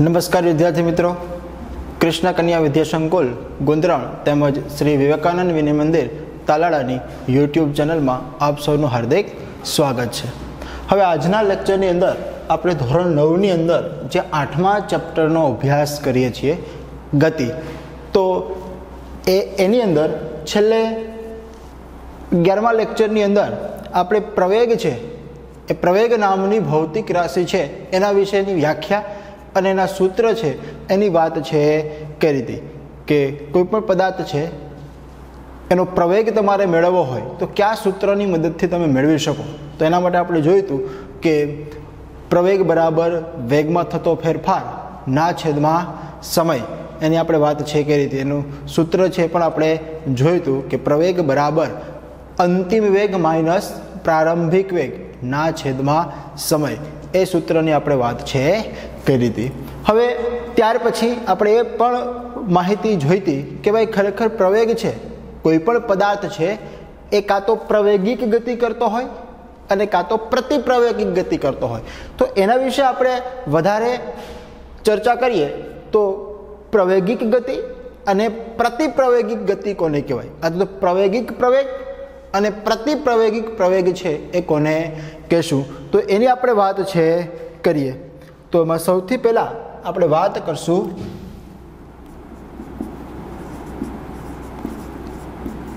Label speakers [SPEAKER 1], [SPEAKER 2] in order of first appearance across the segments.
[SPEAKER 1] નમસ્કાર વિદ્યાર્થી મિત્રો. કૃષ્ણ કન્યા વિદ્યા સંકુલ, ગુંદરણ તેમજ શ્રી વિવેકાનંદ વિનય મંદિર, તાલાળાની યુટ્યુબ ચેનલમાં આપ સૌનું હાર્દિક સ્વાગત છે. હવે આજના લેક્ચરની અંદર આપણે ધોરણ નવની અંદર જે આઠમા ચેપ્ટરનો અભ્યાસ કરીએ છીએ, ગતિ. તો એ એની અંદર છેલ્લે અગિયારમા લેક્ચરની અંદર આપણે પ્રવેગ છે, એ પ્રવેગ નામની ભૌતિક રાશિ છે, એના વિશેની વ્યાખ્યા અને એના સૂત્ર છે, એની વાત છે કરી હતી કે કોઈપણ પદાર્થ છે, એનો પ્રવેગ તમારે મેળવવો હોય, તો કયા સૂત્રની મદદથી તમે મેળવી શકો? તો એના માટે આપણે જોયું હતું કે પ્રવેગ બરાબર વેગમાં થતો ફેરફાર ના છેદમાં સમય, એની આપણે વાત છે કરી રીતે એનું સૂત્ર છે પણ આપણે જોયું હતું કે પ્રવેગ બરાબર અંતિમ વેગ માઇનસ પ્રારંભિક વેગ ના છેદમાં સમય. એ સૂત્રની આપણે વાત છે કરી હતી હવે ત્યાર પછી આપણે એ પણ માહિતી જોઈતી કે ભાઈ ખરેખર પ્રવેગ છે, કોઈ પણ પદાર્થ છે, એ કાં તો પ્રવેગિક ગતિ કરતો હોય અને કાં તો પ્રતિપ્રવેગિક ગતિ કરતો હોય. તો એના વિશે આપણે વધારે ચર્ચા કરીએ તો પ્રવેગિક ગતિ અને પ્રતિપ્રવેગિક ગતિ કોને કહેવાય? આ તો પ્રવેગિક પ્રવેગ અને પ્રતિપ્રવેગિક પ્રવેગ છે એ કોને કહેશું? તો એની આપણે વાત છે કરીએ. તો એમાં સૌથી પહેલાં આપણે વાત કરશું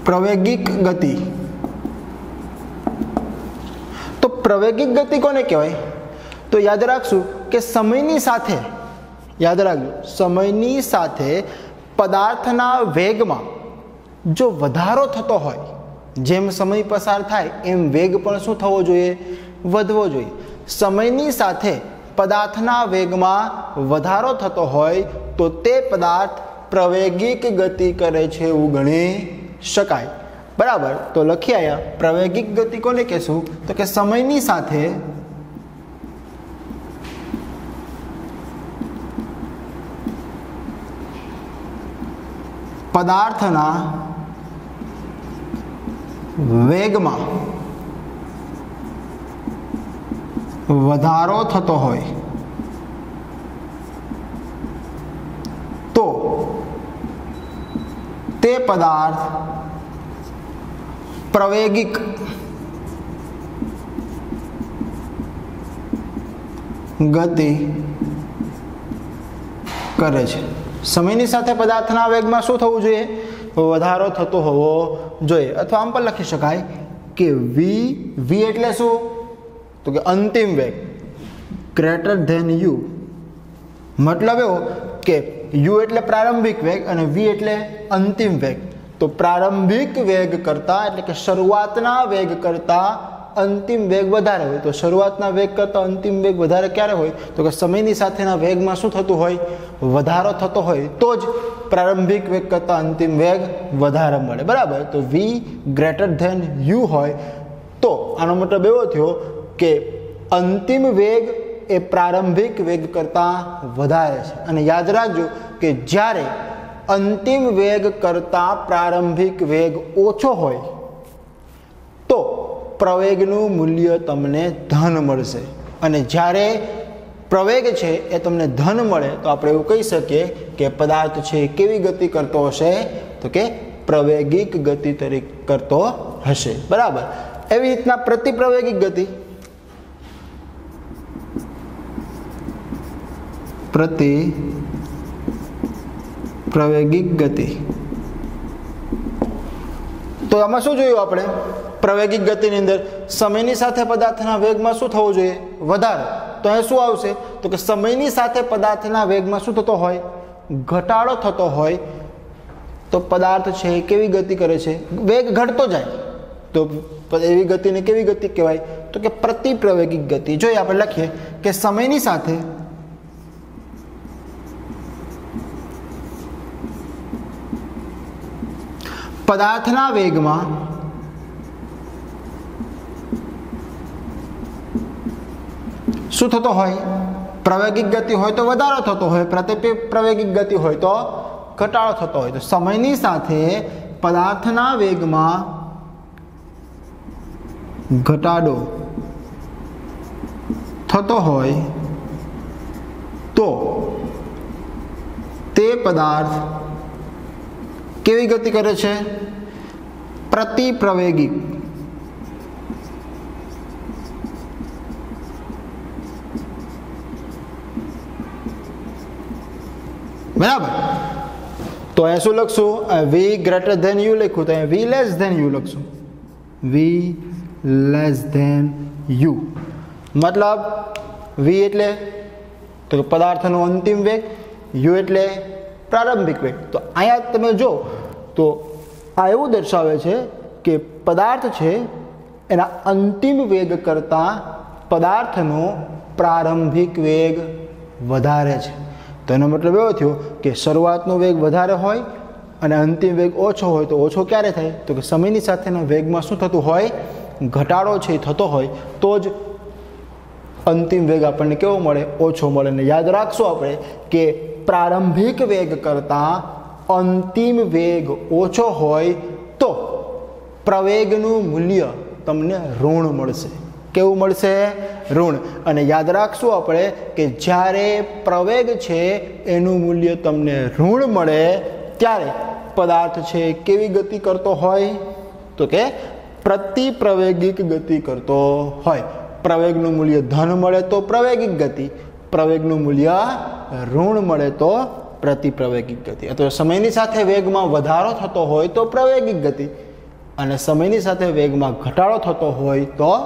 [SPEAKER 1] પ્રવેગિક ગતિ. તો પ્રવેગિક ગતિ કોને કહેવાય? તો યાદ રાખશું કે સમયની સાથે, યાદ રાખજો, સમયની સાથે પદાર્થના વેગમાં જો વધારો થતો હોય જેમ સમય પસાર થાય, એમ વેગ પણ શું થવો જોઈએ? વધવો જોઈએ. સમયની સાથે પદાર્થના વેગમાં વધારો થતો હોય, તો તે પદાર્થ પ્રવેગિક ગતિ કરે છે એવું ગણી શકાય. બરાબર? તો લખી આવ્યા પ્રવેગિક ગતિ કોને કહેશું? તો કે સમયની સાથે પદાર્થના વેગમાં વધારો થતો હોય. તો તે પદાર્થ પ્રવેગિક ગતિ કરે છે. સમયની સાથે પદાર્થના વેગમાં શું થવું જોઈએ? વધારો થતો હોવો જોઈએ. અથવા આમ પણ લખી શકાય કે વી વી એટલે શું? તો કે અંતિમ વેગ. ગ્રેટર ધેન યુ મતલબ એવો કે યુ એટલે પ્રારંભિક વેગ અને વી એટલે અંતિમ વેગ. તો પ્રારંભિક વેગ કરતાં, એટલે કે શરૂઆતના વેગ કરતા અંતિમ વેગ વધારે હોય, તો શરૂઆતના વેગ કરતાં અંતિમ વેગ વધારે ક્યારે હોય? તો કે સમયની સાથેના વેગમાં શું થતું હોય? વધારો થતો હોય, તો જ પ્રારંભિક વેગ કરતાં અંતિમ વેગ વધારે મળે. બરાબર? તો વી ગ્રેટર ધેન યુ હોય. તો આનો મતલબ એવો થયો કે અંતિમ વેગ એ પ્રારંભિક વેગ કરતાં વધારે છે. અને યાદ રાખજો કે જ્યારે અંતિમ વેગ કરતાં પ્રારંભિક વેગ ઓછો હોય, તો પ્રવેગનું મૂલ્ય તમને ધન મળશે. અને જ્યારે પ્રવેગ છે એ તમને ધન મળે, તો આપણે એવું કહી શકીએ કે પદાર્થ છે કેવી ગતિ કરતો હશે? તો કે પ્રવેગિક ગતિ તરીકે કરતો હશે. બરાબર? એવી રીતના પ્રતિપ્રવેગિક ગતિ. પ્રતિ પ્રવેગિક ગતિ. તો આમાં શું જોયું આપણે? પ્રવેગિક ગતિની અંદર સમયની સાથે પદાર્થના વેગમાં શું થવું જોઈએ? વધારો. તો અહીં શું આવશે? તો કે સમયની સાથે પદાર્થના વેગમાં શું થતો હોય? ઘટાડો થતો હોય. તો પદાર્થ છે એ કેવી ગતિ કરે છે? વેગ ઘટતો જાય. તો એવી ગતિને કેવી ગતિ કહેવાય? તો કે પ્રતિપ્રવેગિક ગતિ. જોઈએ આપણે લખીએ કે સમયની સાથે પદાર્થના વેગમાં શું થતો હોય પ્રવેગિક ગતિ હોય તો વધારો થતો હોય પ્રતિ પ્રવેગિક ગતિ હોય તો ઘટાડો થતો હોય. તો સમયની સાથે પદાર્થના વેગમાં ઘટાડો થતો હોય તો તે પદાર્થ કેવી ગતિ કરે છે? પ્રતિપ્રવેગી બરાબર? તો અહીંયા શું લખશું? વી ગ્રેટર ધેન યુ લખ્યું તો અહીંયા વી લેસ ધેન યુ લખશું. વી લેસ ધેન યુ મતલબ વી એટલે, તો પદાર્થનો અંતિમ વેગ યુ એટલે પ્રારંભિક વેગ. તો અહીંયા તમે જો, તો આ એવું દર્શાવે છે કે પદાર્થ છે, એના અંતિમ વેગ કરતાં પદાર્થનો પ્રારંભિક વેગ વધારે છે. તો એનો મતલબ એવો થયો કે શરૂઆતનો વેગ વધારે હોય અને અંતિમ વેગ ઓછો હોય તો ઓછો ક્યારે થાય? તો કે સમયની સાથેના વેગમાં શું થતું હોય? ઘટાડો છે થતો હોય, તો જ અંતિમ વેગ આપણને કેવો મળે? ઓછો મળે. ને યાદ રાખશું આપણે કે પ્રારંભિક વેગ કરતાં અંતિમ વેગ ઓછો હોય તો પ્રવેગનું મૂલ્ય તમને ઋણ મળશે. કેવું મળશે? ઋણ. અને યાદ રાખશું આપણે કે જ્યારે પ્રવેગ છે, એનું મૂલ્ય તમને ઋણ મળે, ત્યારે પદાર્થ છે કેવી ગતિ કરતો હોય? તો કે પ્રતિપ્રવેગિક ગતિ કરતો હોય. પ્રવેગનું મૂલ્ય ધન મળે તો પ્રવેગિક ગતિ. પ્રવેગનું મૂલ્ય ઋણ મળે તો પ્રતિપ્રવેગિક ગતિ. અથવા સમયની સાથે વેગમાં વધારો થતો હોય તો પ્રવેગિક ગતિ. અને સમયની સાથે વેગમાં ઘટાડો થતો હોય તો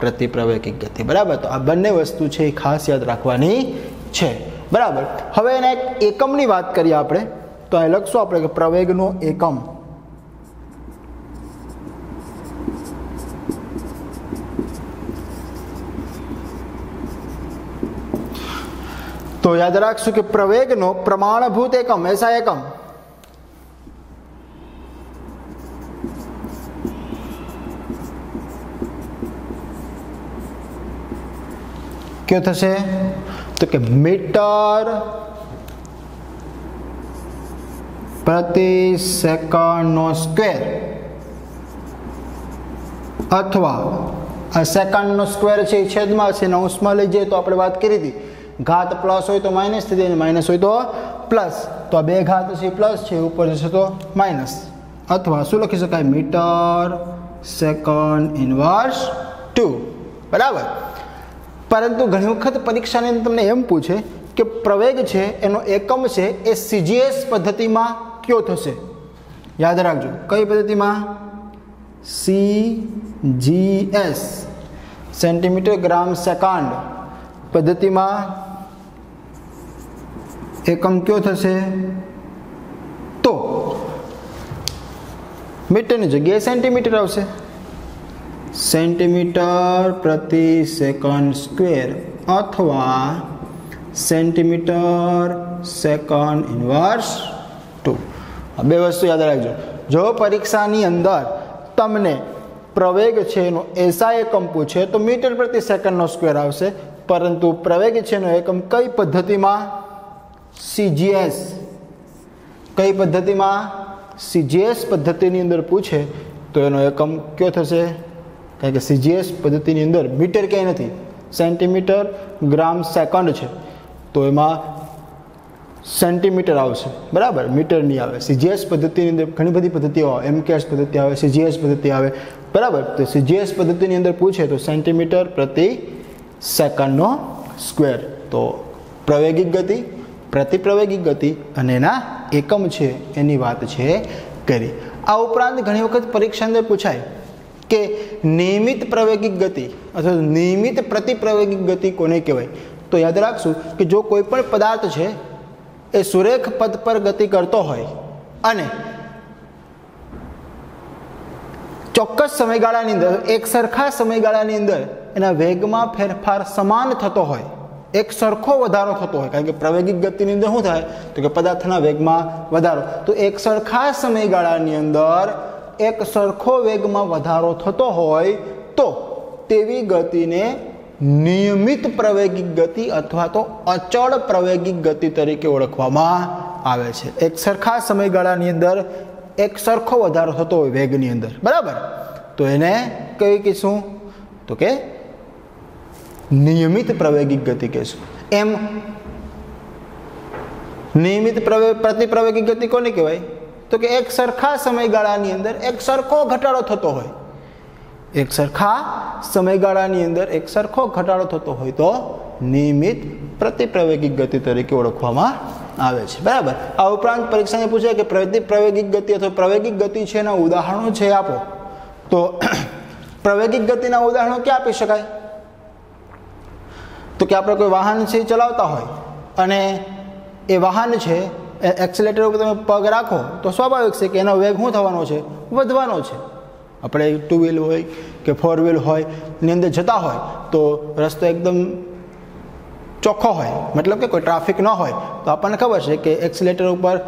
[SPEAKER 1] પ્રતિપ્રવેગિક ગતિ. બરાબર? તો આ બંને વસ્તુ છે એ ખાસ યાદ રાખવાની છે. બરાબર? હવે એના એક એકમની વાત કરીએ આપણે. તો અહીં લખશું આપણે કે પ્રવેગનો એકમ. તો યાદ રાખશું કે પ્રવેગનો પ્રમાણભૂત એકમ એસા એકમ. કયો થશે? તો કે મીટર પ્રતિ સેકન્ડનો સ્ક્વેર. અથવા આ સેકન્ડનો સ્ક્વેર છે એ છેદમાં છે અને અંશમાં લઈ જઈએ તો આપણે વાત કરી હતી. ઘાત પ્લસ હોય તો માઇનસ થઈ જાય માઇનસ હોય તો પ્લસ. તો આ બે ઘાત છે પ્લસ છે ઉપર જશે તો માઇનસ. અથવા શું લખી શકાય? Metre second inverse two. બરાબર? પરંતુ ઘણી વખત પરીક્ષાની અંદર તમને એમ પૂછે કે પ્રવેગ છે, એનો એકમ છે, એ સીજીએસ પદ્ધતિમાં કયો થશે? યાદ રાખજો, કઈ પદ્ધતિમાં? C G S centimetre gram second પદ્ધતિમાં એકમ કયો થશે? તો મીટરની જગ્યાએ સેન્ટીમીટર આવશે. સેન્ટીમીટર પ્રતિ સેકન્ડ સ્ક્વેર અથવા સેન્ટીમીટર સેકન્ડ ઇન્વર્સ ટુ. બે વસ્તુ યાદ રાખજો. જો પરીક્ષાની અંદર તમને પ્રવેગ છે એનો એસા એકમ પૂછે, તો મીટર પ્રતિ સેકન્ડનો સ્ક્વેર આવશે. પરંતુ પ્રવેગ છે એનો એકમ કઈ પદ્ધતિમાં? સીજીએસ કઈ પદ્ધતિમાં? સીજીએસ પદ્ધતિની અંદર પૂછે, તો એનો એકમ કયો થશે? કારણ કે સીજીએસ પદ્ધતિની અંદર મીટર ક્યાંય નથી. સેન્ટીમીટર ગ્રામ સેકન્ડ છે. તો એમાં સેન્ટીમીટર આવશે. બરાબર? મીટર નહીં આવે. સીજીએસ પદ્ધતિની અંદર ઘણી બધી પદ્ધતિઓ આવે. એમકેએસ પદ્ધતિ આવે સીજીએસ પદ્ધતિ આવે. બરાબર? તો સીજીએસ પદ્ધતિની અંદર પૂછે તો સેન્ટીમીટર પ્રતિ સેકન્ડનો સ્ક્વેર. તો પ્રવેગિક ગતિ પ્રતિપ્રવેગિક ગતિ અને એના એકમ છે. એની વાત છે કરી. આ ઉપરાંત ઘણી વખત પરીક્ષા અંદર પૂછાય. કે નિયમિત પ્રવેગિક ગતિ અથવા નિયમિત પ્રતિપ્રવેગિક ગતિ કોને કહેવાય? તો યાદ રાખશું કે જો કોઈ પણ પદાર્થ છે, એ સુરેખ પદ પર ગતિ કરતો હોય અને ચોક્કસ સમયગાળાની અંદર, એક સરખા સમયગાળાની અંદર એના વેગમાં ફેરફાર સમાન થતો હોય, એક સરખો વધારો થતો હોય, કારણ કે પ્રવેગિક ગતિની અંદર શું થાય? તો કે પદાર્થના વેગમાં વધારો. તો એક સરખા સમયગાળાની અંદર એક સરખો વેગમાં વધારો થતો હોય તો તેવી ગતિને નિયમિત પ્રવેગિક ગતિ અથવા તો અચળ પ્રવેગિક ગતિ તરીકે ઓળખવામાં આવે છે. એક સરખા સમયગાળાની અંદર એક સરખો વધારો થતો હોય વેગની અંદર. બરાબર? તો એને કઈ કહીશું? તો કે નિયમિત પ્રવેગિક ગતિ કહીશું. એમ નિયમિત પ્રવે પ્રતિપ્રવેગી ગતિ કોને કહેવાય? તો કે એક સરખા સમયગાળાની અંદર એક સરખો ઘટાડો થતો હોય. એક સરખા સમયગાળાની અંદર એક સરખો ઘટાડો થતો હોય તો નિયમિત પ્રતિપ્રવેગિક ગતિ તરીકે ઓળખવામાં આવે છે. બરાબર? આ ઉપરાંત પરીક્ષાને પૂછે કે પ્રતિપ્રવેગિક ગતિ અથવા પ્રવેગિક ગતિ છે એના ઉદાહરણો છે આપો. તો પ્રવેગિક ગતિના ઉદાહરણો ક્યાં આપી શકાય? તો કે આપણે કોઈ વાહન છે ચલાવતા હોય અને એ વાહન છે એક્સિલેટર ઉપર તમે પગ રાખો, તો સ્વાભાવિક છે કે એનો વેગ શું થવાનો છે? વધવાનો છે. આપણે ટુ વ્હીલ હોય કે ફોર વ્હીલ હોય, ની અંદર જતા હોય, તો રસ્તો એકદમ ચોખ્ખો હોય. મતલબ કે કોઈ ટ્રાફિક ન હોય. તો આપણને ખબર છે કે એક્સિલેટર ઉપર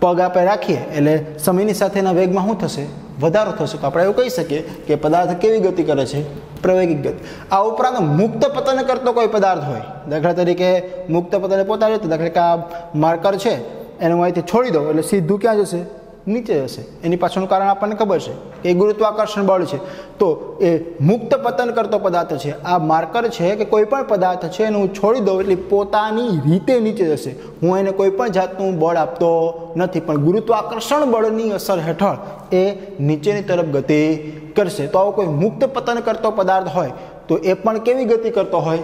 [SPEAKER 1] પગ આપણે રાખીએ, એટલે સમયની સાથેના વેગમાં શું થશે? વધારો થશે. તો આપણે એવું કહી શકીએ કે પદાર્થ કેવી ગતિ કરે છે? પ્રવેગિક ગતિ. આ ઉપરાંત મુક્ત પતન કરતો કોઈ પદાર્થ હોય. દાખલા તરીકે મુક્ત પતન પોતા જતો દાખલા કે આ માર્કર છે. એને હું અહીંથી છોડી દઉં એટલે સીધું ક્યાં જશે? નીચે જશે. એની પાછળનું કારણ આપણને ખબર છે. કે ગુરુત્વાકર્ષણ બળ છે. તો એ મુક્ત પતન કરતો પદાર્થ છે. આ માર્કર છે કે કોઈ પણ પદાર્થ છે એને હું છોડી દઉં એટલે પોતાની રીતે નીચે જશે. હું એને કોઈ પણ જાતનું બળ આપતો નથી, પણ ગુરુત્વાકર્ષણ બળની અસર હેઠળ એ નીચેની તરફ ગતિ કરશે. તો આવો કોઈ મુક્ત પતન કરતો પદાર્થ હોય તો એ પણ કેવી ગતિ કરતો હોય?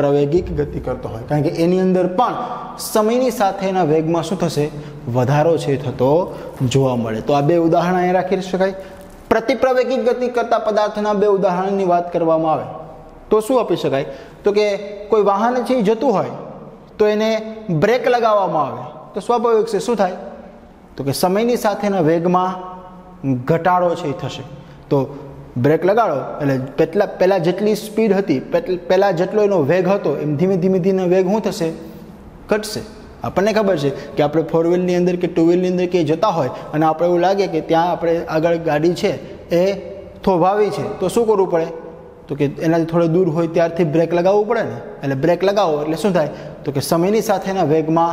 [SPEAKER 1] પ્રવેગિક ગતિ કરતો હોય. કારણ કે એની અંદર પણ સમયની સાથેના વેગમાં શું થશે? વધારો છે થતો જોવા મળે. તો આ બે ઉદાહરણ અહીંયા રાખી શકાય. પ્રતિપ્રવેગિક ગતિ કરતા પદાર્થના બે ઉદાહરણની વાત કરવામાં આવે. તો શું આપી શકાય? તો કે કોઈ વાહન છે એ જતું હોય, તો એને બ્રેક લગાવવામાં આવે. તો સ્વાભાવિક છે. શું થાય? તો કે સમયની સાથેના વેગમાં ઘટાડો છે એ થશે. તો બ્રેક લગાડો. એટલે પેટલા પહેલાં જેટલી સ્પીડ હતી પહેલાં જેટલો એનો વેગ હતો, એમ ધીમે ધીમે ધીમે વેગ શું થશે? ઘટશે. આપણને ખબર છે કે આપણે ફોર વ્હીલની અંદર કે ટુ વ્હીલની અંદર કે જતા હોય અને આપણે એવું લાગે કે ત્યાં આપણે આગળ ગાડી છે, એ થોભાવી છે, તો શું કરવું પડે? તો કે એનાથી થોડે દૂર હોય ત્યારથી બ્રેક લગાવવું પડે ને? એટલે બ્રેક લગાવો, એટલે શું થાય? તો કે સમયની સાથેના વેગમાં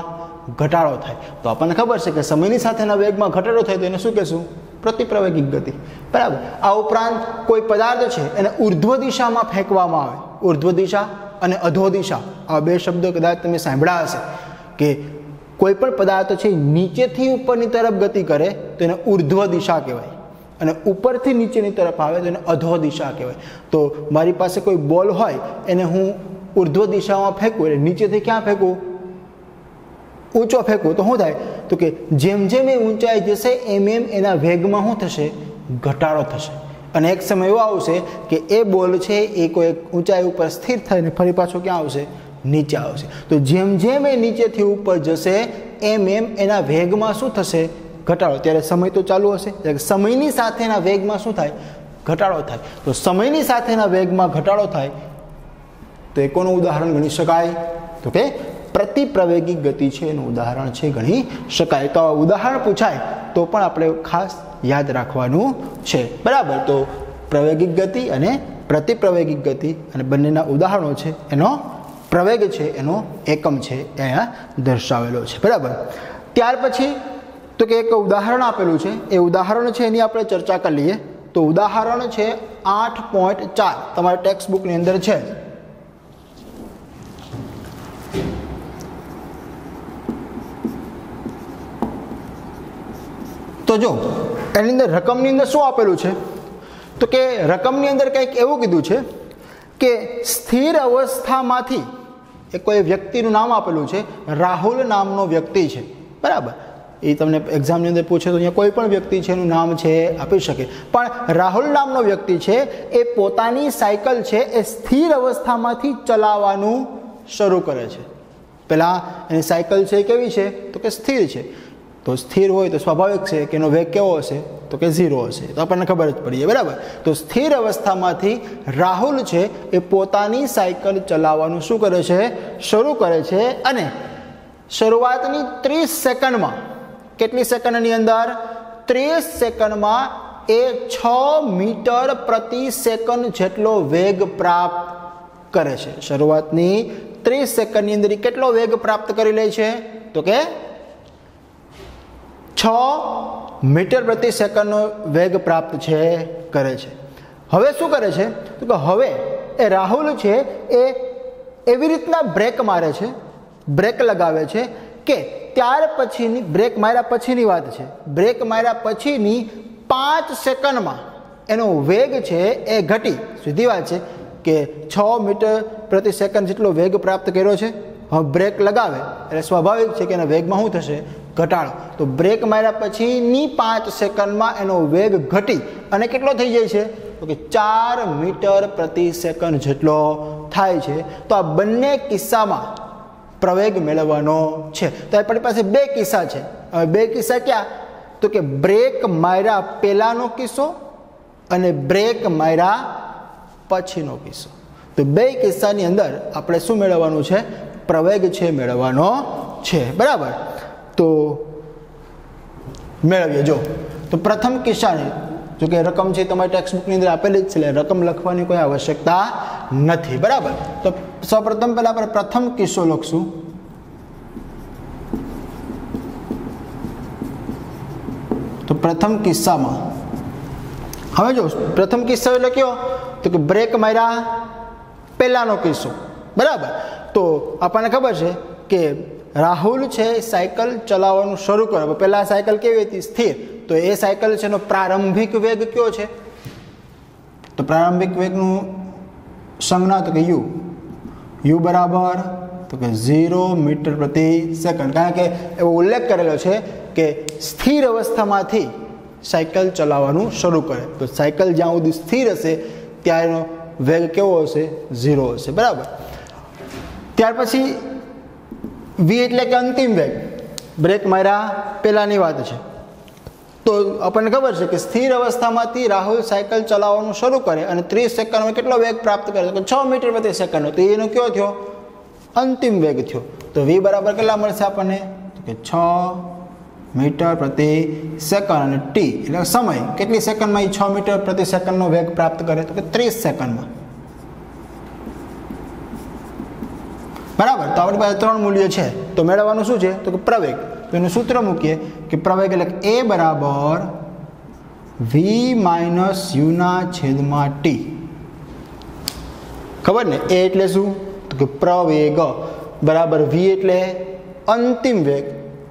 [SPEAKER 1] ઘટાડો થાય. તો આપણને ખબર છે કે સમયની સાથેના વેગમાં ઘટાડો થાય તો એને શું કહેશું? પ્રતિપ્રવેગિક ગતિ. બરાબર. આ ઉપરાંત કોઈ પદાર્થ છે એને ઉર્ધ્વ દિશામાં ફેંકવામાં આવે. ઉર્ધ્વ દિશા અને અધો દિશા. આ બે શબ્દો કદાચ તમે સાંભળ્યા હશે કે કોઈ પણ પદાર્થ છે નીચેથી ઉપરની તરફ ગતિ કરે તો એને ઉર્ધ્વ દિશા કહેવાય. અને ઉપરથી નીચેની તરફ આવે તો એને અધો દિશા કહેવાય. તો મારી પાસે કોઈ બોલ હોય એને હું ઉર્ધ્વ દિશામાં ફેંકું એટલે નીચેથી ક્યાં ફેંકું? ઊંચો ફેંકું તો શું થાય? તો કે જેમ જેમ એ ઊંચાઈ જશે, એમ એમ એના વેગમાં શું થશે? ઘટાડો થશે. અને એક સમય એવો આવશે કે એ બોલ છે એ કોઈ ઊંચાઈ ઉપર સ્થિર થઈને ફરી પાછો ક્યાં આવશે? નીચે આવશે. તો જેમ જેમ એ નીચેથી ઉપર જશે, એમ એમ એના વેગમાં શું થશે? ઘટાડો. ત્યારે સમય તો ચાલુ હશે. સમયની સાથેના વેગમાં શું થાય? ઘટાડો થાય. તો સમયની સાથેના વેગમાં ઘટાડો થાય. તો એ કોનું ઉદાહરણ ગણી શકાય? તો કે પ્રતિપ્રવેગી ગતિ છે, એનું ઉદાહરણ છે ગણી શકાય. તો ઉદાહરણ પૂછાય, તો પણ આપણે ખાસ યાદ રાખવાનું છે. બરાબર, તો પ્રવેગિક ગતિ અને પ્રતિપ્રવેગિક ગતિ અને બંનેના ઉદાહરણો છે. એનો પ્રવેગ છે, એનો એકમ છે, એ અહીંયા દર્શાવેલો છે. બરાબર. ત્યાર પછી, તો કે એક ઉદાહરણ આપેલું છે. એ ઉદાહરણ છે એની આપણે ચર્ચા કરી લઈએ. તો ઉદાહરણ છે આઠ પોઈન્ટ ચાર. તમારા ટેક્સ્ટ બુકની અંદર છે. તો જો, એની અંદર રકમની અંદર શું આપેલું છે? તો કે રકમની અંદર કંઈક એવું કીધું છે કે સ્થિર અવસ્થામાંથી એ કોઈ વ્યક્તિનું નામ આપેલું છે, રાહુલ નામનો વ્યક્તિ છે. બરાબર? એ તમને એક્ઝામની અંદર પૂછે તો અહીંયા કોઈ પણ વ્યક્તિ છે એનું નામ છે, આપી શકે. પણ રાહુલ નામનો વ્યક્તિ છે, એ પોતાની સાયકલ છે, એ સ્થિર અવસ્થામાંથી ચલાવવાનું શરૂ કરે છે. પહેલાં એની સાયકલ છે કેવી છે? તો કે સ્થિર છે. તો સ્થિર હોય તો સ્વાભાવિક છે કે એનો વેગ કેવો હશે? તો કે ઝીરો હશે. તો આપણને ખબર જ પડી જાય, બરાબર? તો સ્થિર અવસ્થામાંથી રાહુલ છે એ પોતાની સાયકલ ચલાવવાનું શું કરે છે? શરૂ કરે છે અને શરૂઆતની ત્રીસ સેકન્ડમાં, કેટલી સેકન્ડની અંદર? ત્રીસ સેકન્ડમાં એ છ મીટર પ્રતિ સેકન્ડ જેટલો વેગ પ્રાપ્ત કરે છે. શરૂઆતની ત્રીસ સેકન્ડની અંદર કેટલો વેગ પ્રાપ્ત કરી લે છે? તો કે છ મીટર પ્રતિ સેકન્ડનો વેગ પ્રાપ્ત છે, કરે છે. હવે શું કરે છે? તો કે હવે એ રાહુલ છે એ એવી રીતના બ્રેક મારે છે, બ્રેક લગાવે છે કે ત્યાર પછીની, બ્રેક માર્યા પછીની વાત છે. બ્રેક માર્યા પછીની પાંચ સેકન્ડમાં એનો વેગ છે એ ઘટી. સીધી વાત છે કે છ મીટર પ્રતિ સેકન્ડ જેટલો વેગ પ્રાપ્ત કર્યો છે, હવે બ્રેક લગાવે. એટલે સ્વાભાવિક છે કે એના વેગમાં શું થશે? ઘટાડો. તો બ્રેક માર્યા પછીની પાંચ સેકન્ડમાં એનો વેગ ઘટી અને કેટલો થઈ જાય છે? તો કે ચાર મીટર પ્રતિ સેકન્ડ જેટલો થાય છે. તો આ બંને કિસ્સામાં પ્રવેગ મેળવવાનો છે. તો આપણી પાસે બે કિસ્સા છે. બે કિસ્સા ક્યાં? તો કે બ્રેક માર્યા પહેલાંનો કિસ્સો અને બ્રેક માર્યા પછીનો કિસ્સો. તો બે કિસ્સાની અંદર આપણે શું મેળવવાનું છે? પ્રવેગ છે, મેળવવાનો છે. બરાબર? તો મેળવીએ. જો. તો પ્રથમ કિસ્સાની જો કે રકમ છે તમારી ટેક્સ્ટ બુકની અંદર આપેલી જ છે, એટલે રકમ લખવાની કોઈ આવશ્યકતા નથી. બરાબર? તો સૌપ્રથમ પહેલાં આપણે પ્રથમ કિસ્સો લખશું. તો પ્રથમ કિસ્સામાં. હવે જો, પ્રથમ કિસ્સો એટલે કયો તો કે બ્રેક માર્યા પહેલાંનો કિસ્સો. બરાબર? તો આપણને ખબર છે કે રાહુલ છે સાયકલ ચલાવવાનું શરૂ કરે. પહેલાં સાયકલ કેવી હતી? સ્થિર. તો એ સાયકલ છે, એનો પ્રારંભિક વેગ કયો છે? તો પ્રારંભિક વેગનું સંજ્ઞા તો કે યુ. યુ બરાબર તો કે ઝીરો મીટર પ્રતિ સેકન્ડ. કારણ કે એવો ઉલ્લેખ કરેલો છે કે સ્થિર અવસ્થામાંથી સાયકલ ચલાવવાનું શરૂ કરે. તો સાયકલ જ્યાં સુધી સ્થિર હશે, ત્યાં એનો વેગ કેવો હશે? ઝીરો હશે. બરાબર. ત્યાર પછી વી એટલે કે અંતિમ વેગ. બ્રેક માર્યા પહેલાંની વાત છે. તો આપણને ખબર છે કે સ્થિર અવસ્થામાંથી રાહુલ સાયકલ ચલાવવાનું શરૂ કરે અને ત્રીસ સેકન્ડમાં કેટલો વેગ પ્રાપ્ત કરે? તો છ મીટર પ્રતિ સેકન્ડ તો એનો કયો થયો? અંતિમ વેગ થયો. તો વી બરાબર કેટલા મળશે આપણને? કે છ મીટર પ્રતિ સેકન્ડ અને ટી. એટલે સમય. કેટલી સેકન્ડમાં એ છ મીટર પ્રતિ સેકન્ડનો વેગ પ્રાપ્ત કરે? તો કે ત્રીસ સેકન્ડમાં. બરાબર. તો આપણી પાસે ત્રણ મૂલ્ય છે. તો મેળવવાનું શું છે? તો કે પ્રવેગ. તો એનું સૂત્ર મૂકીએ કે પ્રવેગ એટલે એ બરાબર વી માઇનસ યુના છેદમાં ટી. ખબર ને? એ એટલે શું? તો કે પ્રવેગ. બરાબર વી એટલે અંતિમ વેગ.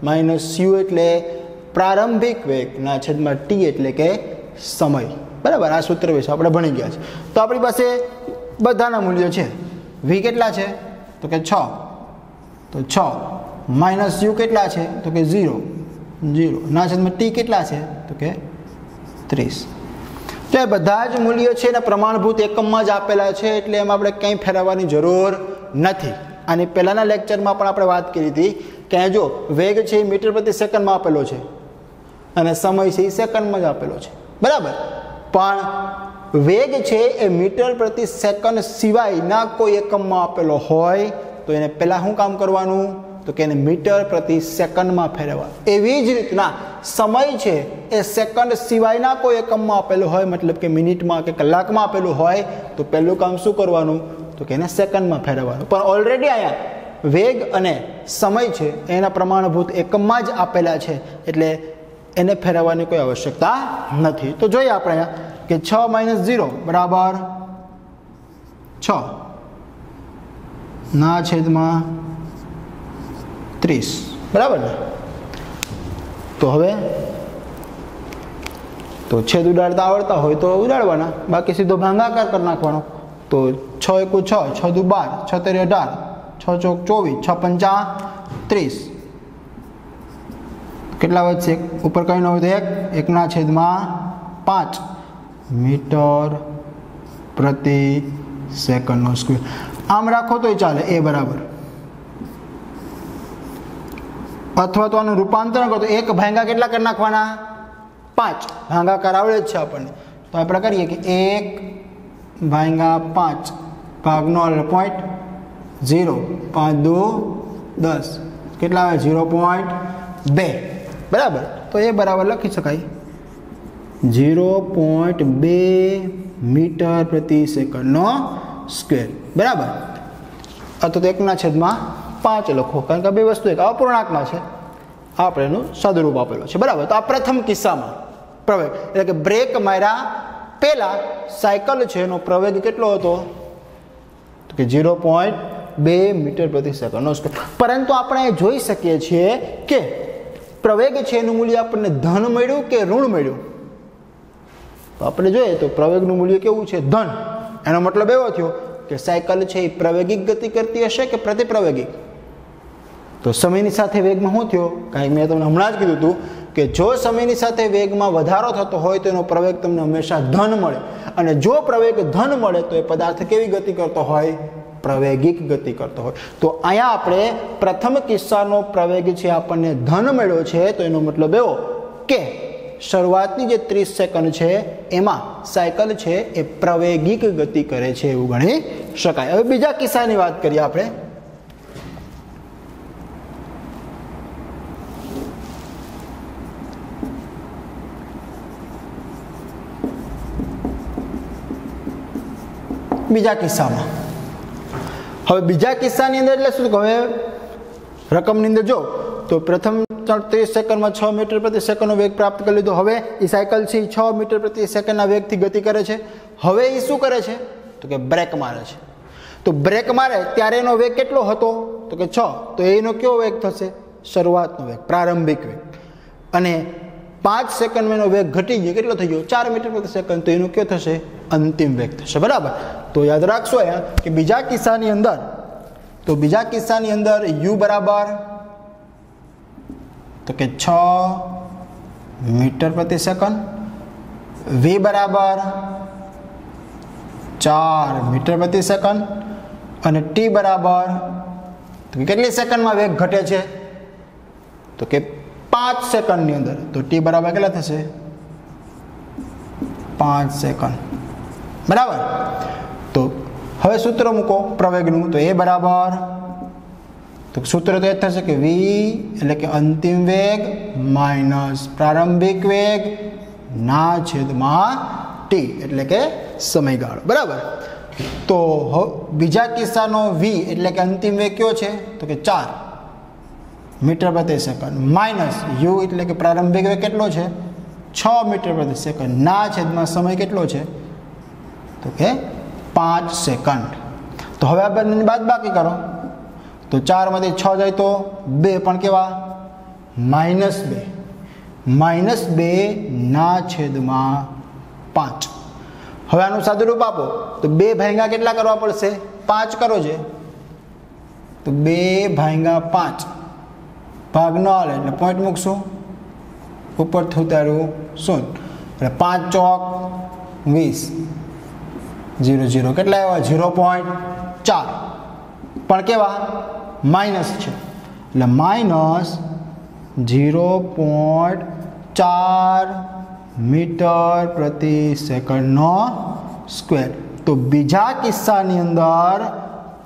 [SPEAKER 1] માઇનસ યુ એટલે પ્રારંભિક વેગના છેદમાં ટી એટલે કે સમય. બરાબર? આ સૂત્ર વિશે આપણે ભણી ગયા છે. તો આપણી પાસે બધાના મૂલ્યો છે. વી કેટલા છે? તો કે છ. તો છ. માઇનસ યુ કેટલા છે? તો કે ઝીરો. ઝીરો. ના છેદમાં ટી કેટલા છે? તો કે ત્રીસ. તો એ બધા જ મૂલ્યો છે એના પ્રમાણભૂત એકમમાં જ આપેલા છે એટલે એમાં આપણે કંઈ ફેરવવાની જરૂર નથી. અને પહેલાંના લેક્ચરમાં પણ આપણે વાત કરી હતી કે જો વેગ છે એ મીટર પ્રતિ સેકન્ડમાં આપેલો છે અને સમય છે એ સેકન્ડમાં જ આપેલો છે. બરાબર? પણ વેગ છે એ મીટર પ્રતિ સેકન્ડ સિવાયના કોઈ એકમમાં આપેલો હોય, તો એને પહેલાં શું કામ કરવાનું? તો કે એને મીટર પ્રતિ સેકન્ડમાં ફેરવવા એવી જ રીતના સમય છે એ સેકન્ડ સિવાયના કોઈ એકમમાં આપેલો હોય, મતલબ કે મિનિટમાં કે કલાકમાં આપેલું હોય, તો પહેલું કામ શું કરવાનું? તો કે એને સેકન્ડમાં ફેરવવાનું. પણ ઓલરેડી અહીંયા વેગ અને સમય છે, એના પ્રમાણભૂત એકમમાં જ આપેલા છે, એટલે એને ફેરવવાની કોઈ આવશ્યકતા નથી. તો જોઈએ આપણે અહીંયા કે છ માઇનસ ઝીરો બરાબર છ. ના છેદમાં ત્રીસ. બરાબર ને? તો હવે તો છેદ ઉડાડતા આવડતા હોય તો ઉડાડવાના. બાકી સીધો ભાંગાકાર કરી નાખવાનો. તો છ એકુ છ છ દુ બાર, છ તેરી અઢાર, છ ચોક ચોવીસ, છ પંચા ત્રીસ. કેટલા વધશે? ઉપર કઈ ન હોય તો એક, એકના છેદમાં પાંચ. મીટર પ્રતિ સેકન્ડનો સ્ક્વેર આમ રાખો તોય ચાલે, એ બરાબર. અથવા તો આનું રૂપાંતરણ કરો તો એક ભાંગા કેટલા કરી નાખવાના? પાંચ. ભાંગાકાર આવડે જ છે આપણને. તો આપણે કરીએ કે એક ભાંગા પાંચ ભાગનો પોઈન્ટ ઝીરો પાંચ દો દસ. કેટલા આવે? ઝીરો પોઈન્ટ બે. બરાબર. તો એ બરાબર લખી શકાય. ઝીરો પોઈન્ટ બે મીટર પ્રતિ સેકન્ડનો સ્ક્વેર બરાબર? અથવા તો એકના છેદમાં પાંચ લખો, કારણ કે બે વસ્તુ એક અપૂર્ણાંકમાં છે. આપણે એનું સદરૂપ આપેલો છે. બરાબર? તો આ પ્રથમ કિસ્સામાં પ્રવેગ, એટલે કે બ્રેક માર્યા પહેલાં સાયકલ છે એનો પ્રવેગ કેટલો હતો? તો કે ઝીરો પોઈન્ટ બે મીટર પ્રતિ સેકન્ડનો સ્ક્વેર પરંતુ આપણે જોઈ શકીએ છીએ કે પ્રવેગ છે એનું મૂલ્ય આપણને ધન મળ્યું કે ઋણ મળ્યું? તો આપણે જોઈએ તો પ્રવેગનું મૂલ્ય કેવું છે? ધન. એનો મતલબ એવો થયો કે સાયકલ છે એ પ્રવેગિક ગતિ કરતી હશે કે પ્રતિપ્રવેગિક? તો સમયની સાથે વેગમાં શું થયો? કાંઈ મેં તમને હમણાં જ કીધું હતું કે જો સમયની સાથે વેગમાં વધારો થતો હોય તો એનો પ્રવેગ તમને હંમેશા ધન મળે. અને જો પ્રવેગ ધન મળે તો એ પદાર્થ કેવી ગતિ કરતો હોય? પ્રવેગિક ગતિ કરતો હોય. તો અહીંયા આપણે પ્રથમ કિસ્સાનો પ્રવેગ છે આપણને ધન મળ્યો છે તો એનો મતલબ એવો કે શરૂઆતની જે ત્રીસ સેકન્ડ છે, એમાં સાયકલ છે એ પ્રવેગિક ગતિ કરે છે એવું ગણી શકાય. હવે બીજા કિસ્સાની વાત કરીએ આપણે. બીજા કિસ્સામાં. હવે બીજા કિસ્સાની અંદર એટલે શું? હવે રકમની અંદર જો તો પ્રથમ ત્રીસ સેકન્ડમાં છ મીટર પ્રતિ સેકન્ડનો વેગ પ્રાપ્ત કરી લીધો. હવે એ સાયકલ છે છ મીટર પ્રતિ સેકન્ડના વેગથી ગતિ કરે છે. હવે એ શું કરે છે? તો કે બ્રેક મારે છે. તો બ્રેક મારે ત્યારે એનો વેગ કેટલો હતો? તો કે છ. તો એનો કેવો વેગ થશે? શરૂઆતનો વેગ, પ્રારંભિક વેગ. અને પાંચ સેકન્ડમાં એનો વેગ ઘટી ગયો. કેટલો થઈ ગયો? ચાર મીટર પ્રતિ સેકન્ડ. તો એનો કયો થશે? અંતિમ વેગ થશે. બરાબર? તો યાદ રાખશો અહીંયા કે બીજા કિસ્સાની અંદર, તો બીજા કિસ્સાની અંદર યુ બરાબર તો કે છ મીટર પ્રતિ સેકન્ડ. વી બરાબર ચાર મીટર પ્રતિ સેકન્ડ. અને ટી બરાબર તો કેટલી સેકન્ડમાં વેગ ઘટે છે? તો કે પાંચ સેકન્ડની અંદર. તો ટી બરાબર કેટલા થશે? પાંચ સેકન્ડ. બરાબર? તો હવે સૂત્ર મૂકો પ્રવેગનું. તો એ બરાબર તો સૂત્ર તો એ થશે કે વી એટલે કે અંતિમ વેગ માઇનસ પ્રારંભિક વેગ ના છેદમાં ટી એટલે કે સમયગાળો બરાબર તો બીજા કિસ્સાનો વી એટલે કે અંતિમ વેગ કયો છે તો કે ચાર મીટર પ્રતિ સેકન્ડ માઇનસ યુ એટલે કે પ્રારંભિક વેગ કેટલો છે છ મીટર પ્રતિ સેકન્ડ ના છેદમાં સમય કેટલો છે? તો કે પાંચ સેકન્ડ તો હવે આ બંનેની બાદ બાકી કરો તો ચારમાંથી છ જાય તો બે પણ કેવા? માઇનસ બે. માઇનસ બે ના છેદમાં પાંચ. હવે આનું સાદુરૂપ આપો. તો બે ભાંગા કેટલા કરવા પડશે? પાંચ કરો છે તો બે ભાંગા પાંચ. ભાગ ન હાલે એટલે પોઈન્ટ મૂકશું. ઉપરથી ઉતાર્યું શૂન એટલે પાંચ ચોક વીસ. Zero zero. કેટલા આવ્યા? ઝીરો પોઈન્ટ ચાર. પણ કેવા? માઇનસ છે. એટલે માઇનસ ઝીરો પોઈન્ટ ચાર મીટર પ્રતિ સેકન્ડનો સ્ક્વેર. તો બીજા કિસ્સાની અંદર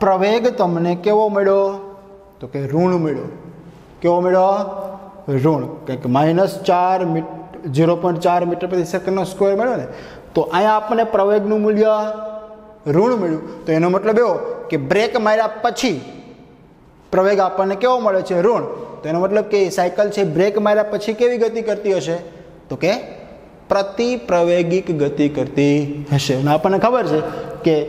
[SPEAKER 1] પ્રવેગ તમને કેવો મળ્યો? તો કે ઋણ મળ્યો. કેવો મળ્યો? ઋણ. કંઈક માઇનસ ચાર ઝીરો પોઈન્ટ ચાર મીટર પ્રતિ સેકન્ડનો સ્ક્વેર મળ્યો ને, તો અહીંયા આપણને પ્રવેગનું મૂલ્ય ઋણ મળ્યું. તો એનો મતલબ એવો કે બ્રેક માર્યા પછી પ્રવેગ આપણને કેવો મળે છે? ઋણ. તો એનો મતલબ કે સાયકલ છે બ્રેક માર્યા પછી કેવી ગતિ કરતી હશે? તો કે પ્રતિપ્રવેગિક ગતિ કરતી હશે. અને આપણને ખબર છે કે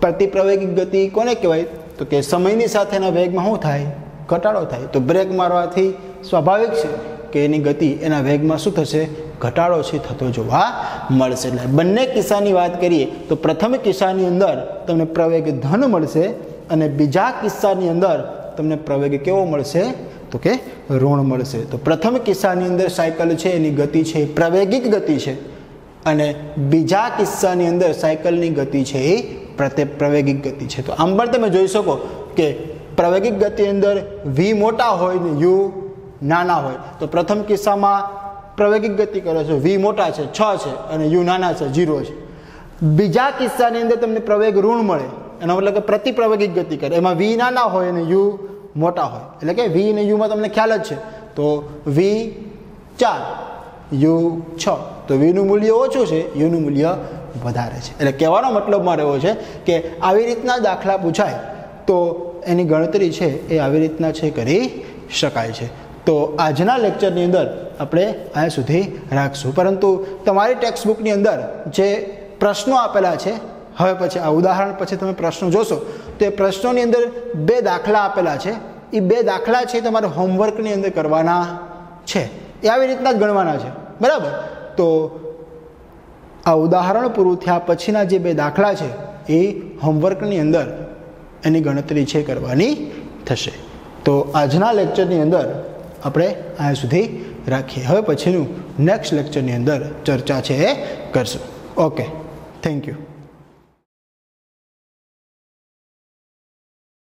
[SPEAKER 1] પ્રતિપ્રવેગિક ગતિ કોને કહેવાય? તો કે સમયની સાથેના વેગમાં શું થાય? ઘટાડો થાય. તો બ્રેક મારવાથી સ્વાભાવિક છે કે એની ગતિ એના વેગમાં શું થશે? ઘટાડો છે, થતો જોવા મળશે. એટલે બંને કિસ્સાની વાત કરીએ તો પ્રથમ કિસ્સાની અંદર તમને પ્રવેગ ધન મળશે અને બીજા કિસ્સાની અંદર તમને પ્રવેગ કેવો મળશે? તો કે ઋણ મળશે. તો પ્રથમ કિસ્સાની અંદર સાયકલ છે, એની ગતિ છે, એ પ્રવેગિક ગતિ છે. અને બીજા કિસ્સાની અંદર સાયકલની ગતિ છે, એ પ્રત્યે પ્રવેગિક ગતિ છે. તો આમ પણ તમે જોઈ શકો કે પ્રવેગિક ગતિ અંદર વી મોટા હોય ને યુ નાના હોય. તો પ્રથમ કિસ્સામાં પ્રવેગિક ગતિ કરે છે વી મોટા છે, છ છે અને યુ નાના છે જીરો છે. બીજા કિસ્સાની અંદર તમને પ્રવેગ ઋણ મળે. એનો મતલબ કે પ્રતિપ્રવેગિક ગતિ કરે. એમાં વી નાના હોય અને યુ મોટા હોય. એટલે કે વી અને યુમાં તમને ખ્યાલ જ છે. તો વી ચાર, યુ છ. તો વીનું મૂલ્ય ઓછું છે, યુનું મૂલ્ય વધારે છે. એટલે કહેવાનો મતલબ મારે એવો છે કે આવી રીતના દાખલા પૂછાય, તો એની ગણતરી છે એ આવી રીતના છે કરી શકાય છે. તો આજના લેક્ચરની અંદર આપણે અહીંયા સુધી રાખશું. પરંતુ તમારી ટેક્સ્ટ બુકની અંદર જે પ્રશ્નો આપેલા છે હવે પછી આ ઉદાહરણ પછી તમે પ્રશ્નો જોશો, તો એ પ્રશ્નોની અંદર બે દાખલા આપેલા છે. એ બે દાખલા છે તમારે હોમવર્કની અંદર કરવાના છે. એ આવી રીતના જ ગણવાના છે. બરાબર? તો આ ઉદાહરણ પૂરું થયા પછીના જે બે દાખલા છે, એ હોમવર્કની અંદર એની ગણતરી છે કરવાની થશે. તો આજના લેક્ચરની અંદર આપણે આ સુધી રાખીએ. હવે પછીનું નેક્સ્ટ લેક્ચરની અંદર ચર્ચા છે એ કરશું. Okay thank you